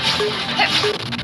hip, hip.